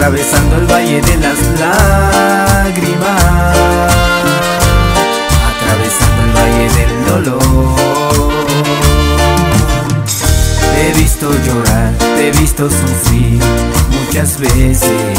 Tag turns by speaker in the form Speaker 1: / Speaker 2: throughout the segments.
Speaker 1: atravesando el valle de las lágrimas, atravesando el valle del dolor. Te he visto llorar, te he visto sufrir muchas veces.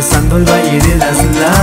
Speaker 1: Atravesando el valle de las lágrimas,